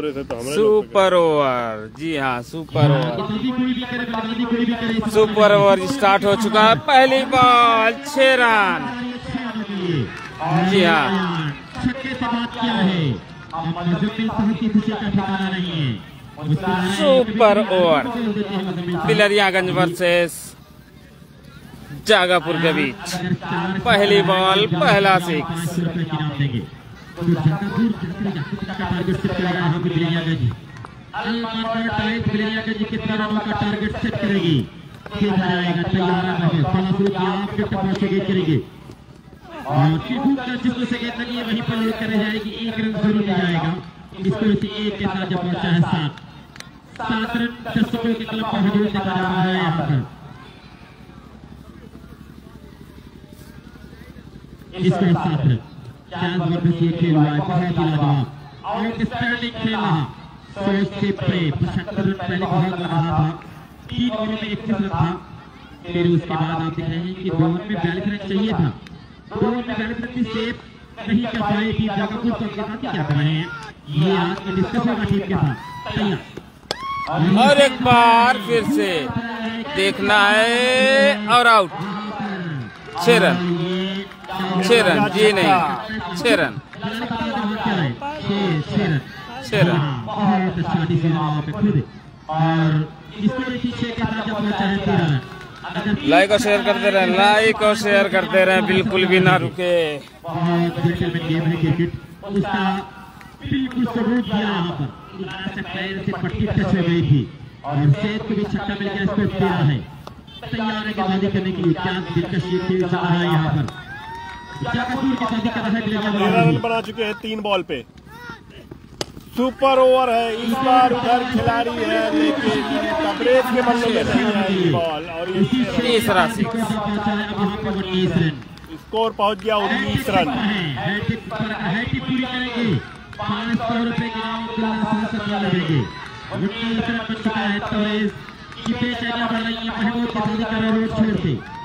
Super over. जी हाँ super over. Super over start हो चुका है। पहली बॉल, छह रन। जी हाँ। Super over. Bilariyaganj versus Jagapur के बीच। पहली बॉल, पहला सिक्स। कितना रनों का टारगेट सेट करेगी खेला जाएगा तैयार है सोलह शुरू की आप फिर से गेट करेंगे और टिकू का जिसको से गेट लगी वहीं पर लोड जाएगी एक रन ज़रूर मिल जाएगा इसको इसे एक के साथ जब पहुँचा है सात सात रन दर्शकों के क्लब का हजूर दिखा रहा है यहाँ पर इसको सात रन हुआ है रहा सोच से प्रे पचहत्तर रन पहले बहुत रहा था, तीन ओवरों में इक्कीस रन था। फिर उसके बाद आप कि दो ओवर में रन चाहिए था। दो ओवर में रन की सेव नहीं कर पाए टीम जगहपुर तो क्या कर रहे हैं। ये आज का डिस्कस होगा के और एक बार फिर से देखना है और आउट छह रन। छह रन जी नहीं। छह रन छह रन लाइक और शेयर करते रहे लाइक और शेयर करते रहे बिल्कुल भी ना रुके। गेम है क्रिकेट उसका बिल्कुल सबूत दिया यहाँ पर लास्ट पैर से पट्टी टच हो गई थी और सेठ को भी छक्का मिल गया इसको तेरह है तैयार है गेंदबाजी करने के लिए क्या दिलकश ये खेल चल रहा है यहाँ पर। रन बना चुके हैं तीन बॉल पे। सुपर ओवर है इस बार उधर खिलाड़ी है लेकिन कवरेज के में नहीं है बॉल और स्कोर पहुँच गया उन्नीस रन। हैट्रिक पूरी करेंगे। पाँच सौ रुपए के बढ़ रही है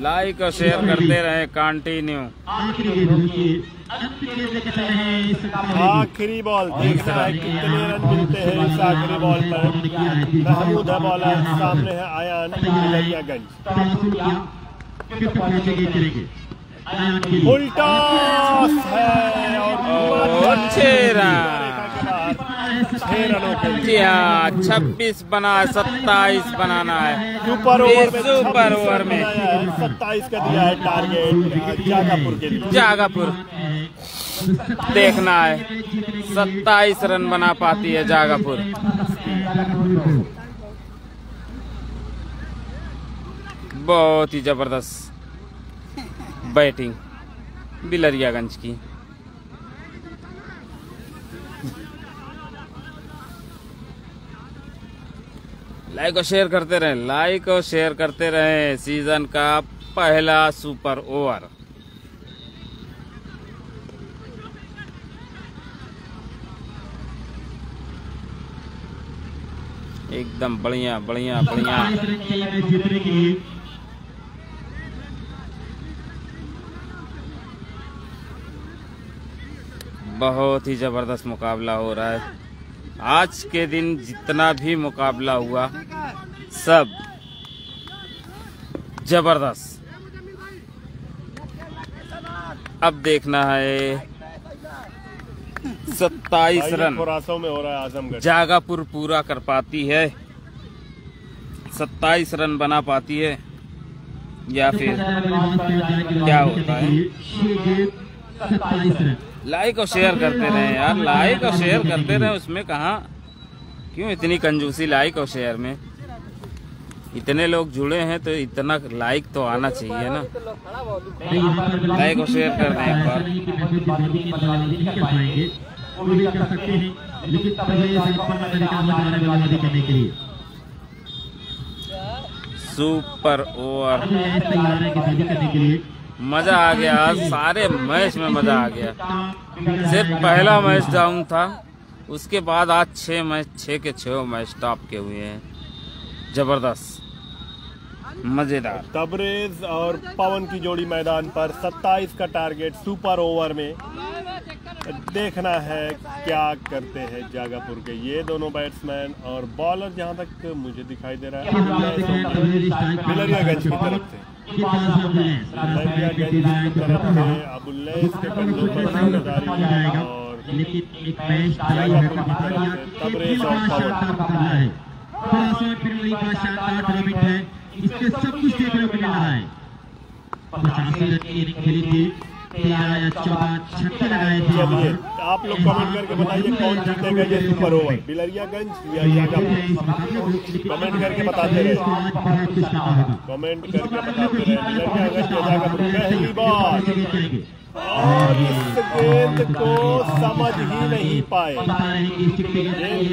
लाइक और शेयर करते रहे कंटिन्यू आखिरी हैं बॉल देखना है कितने रन मिलते हैं इस आखिरी बॉल पर। महमूद है बॉलर सामने है आयान किया फुल टॉस है और छह रन। छह रनों के लिए। जी हाँ छब्बीस बना है सत्ताईस बनाना है। सुपर ओवर में सुपर ओवर में। सत्ताईस का दिया है टारगेट जागापुर के लिए। जागापुर। देखना है। सत्ताईस रन बना पाती है जागापुर। बहुत ही ज़बरदस्त बैटिंग बिलरियागंज की। लाइक और शेयर करते रहें। लाइक और शेयर करते रहें। सीज़न का पहला सुपर ओवर एकदम बढ़िया बढ़िया बढ़िया। बहुत ही ज़बरदस्त मुकाबला हो रहा है। आज के दिन जितना भी मुकाबला हुआ सब ज़बरदस्त। अब देखना है सत्ताईस रन। में हो रहा है आजमगढ़। जागापुर पूरा कर पाती है। सत्ताईस रन बना पाती है या फिर क्या होता है? लाइक और शेयर करते रहे यार लाइक और शेयर करते रहे, उसमें कहा, क्यों इतनी कंजूसी लाइक और शेयर में? इतने लोग जुड़े हैं तो इतना लाइक तो आना चाहिए ना। लाइक और शेयर कर एक बार सकते हैं लेकिन पहले संपन्न तरीका हमारे बल्लेबाजी करने के लिए सुपर ओवर मज़ा आ गया आज सारे मैच में मज़ा आ गया। सिर्फ़ पहला मैच डाउन था उसके बाद आज छह मैच छह के छह मैच टॉप के हुए हैं। ज़बरदस्त मज़ेदार। तबरेज और पवन की जोड़ी मैदान पर 27 का टारगेट सुपर ओवर में। देखना है क्या करते हैं जागापुर के ये दोनों बैट्समैन और बॉलर जहाँ तक मुझे दिखाई दे रहा है बिलरियागंज की तरफ़ से। की तरफ़ से अबुल्लैस के कंधों पर ज़िम्मेदारी और लेकिन एक मैच टाई है पहाड़िया तबरेज और मुकाबला है थोड़ा सा फिर वही शानदार टूर्नामेंट है इसमें सब कुछ देखने को मिल रहा है। पचासी रन की खेली थी चलिए आप लोग कमेंट करके बताइए कौन जीतेगा ये सुपर ओवर बिलरियागंज या कमेंट करके बताते रहे कमेंट करके बताते रहे बिलरियागंज या पहली बार। और इस गेंद को समझ ही नहीं पाए। गेंद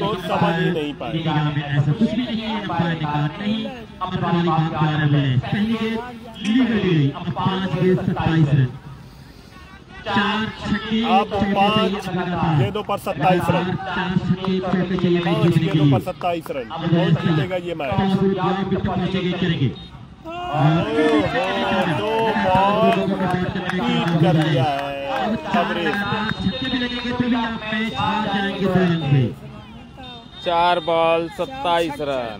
को समझ ही नहीं पाए। ऐसा कुछ भी नहीं है अंपायर ने कहा नहीं। अब वाली बात के बारे में पहली गेंद गई अब पाँच गेंद सत्ताईस रन। चार छक्के अब पाँच गेंदों पर सत्ताईस रन पाँच गेंदों पर सत्ताईस रन कौन जीतेगा ये मैच दो बॉल बीट कर दिया है तो आप चार बॉल सत्ताईस रन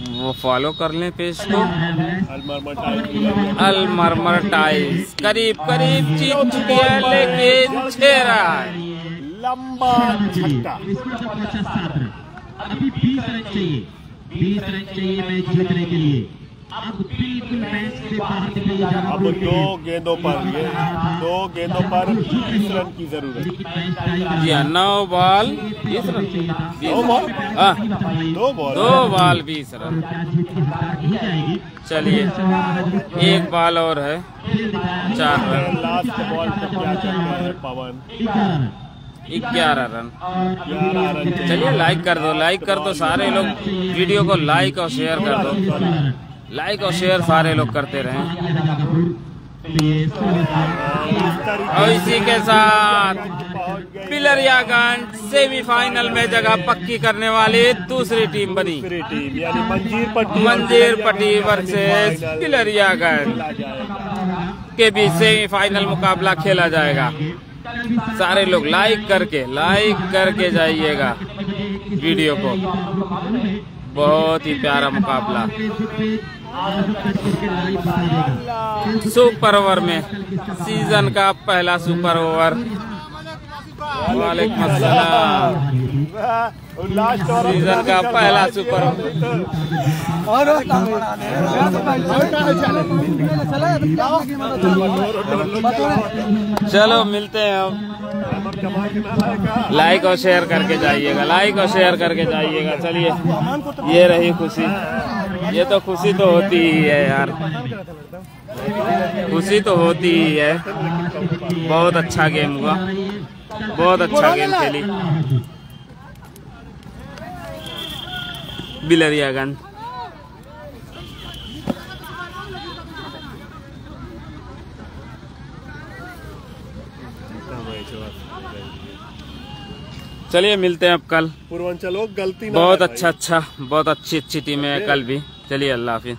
वो फॉलो कर लें पेज को। अलमरमर टाइल्स। करीब करीब जीत चुकी है लेकिन छेरा लंबा छक्का। रन अभी बीस रन चाहिए। बीस रन चाहिए मैच जीतने के लिए। अब बिल्कुल मैच से बाहर निकल जाना अब दो गेंदों पर ये दो गेंदों पर बीस रन की ज़रूरत। जी हाँ, नौ बॉल बीस रन। दो बॉल? हाँ, दो बॉल। दो बॉल बीस रन। ही चलिए एक बॉल और है। चार रन। लास्ट बॉल पर क्या करते हैं पवन? ग्यारह रन। चलिए लाइक कर दो लाइक कर दो सारे लोग वीडियो को लाइक और शेयर कर दो। लाइक और शेयर सारे लोग करते रहें। और इसी के साथ पिलरियागंज सेमीफाइनल में जगह पक्की करने वाली दूसरी टीम बनी। मंजीर मंजीर वर्सेस पिलरियागंज के बीच सेमीफाइनल मुकाबला खेला जाएगा। सारे लोग लाइक करके लाइक करके जाइएगा वीडियो को। बहुत ही प्यारा मुकाबला। सुपर ओवर में। सीज़न का पहला सुपर ओवर। वालेकुम अस्सलाम। सीज़न का पहला सुपर ओवर। चलो, मिलते हैं अब। लाइक और शेयर करके जाइएगा लाइक और शेयर करके जाइएगा चलिए। ये रही खुशी। ये तो खुशी तो होती ही है यार। खुशी तो होती ही है। बहुत अच्छा गेम हुआ। बहुत अच्छा गेम खेली। बिलरियागंज चलिए मिलते हैं अब कल। पूर्वांचल गलती बहुत अच्छा अच्छा बहुत अच्छी अच्छी टीम है कल भी। चलिए अल्लाह हाफिज।